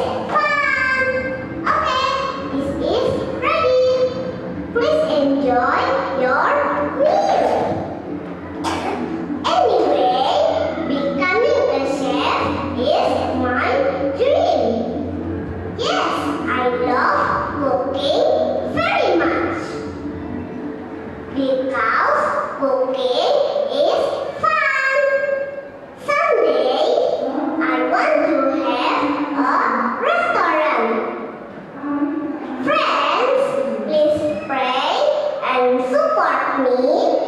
Hey! me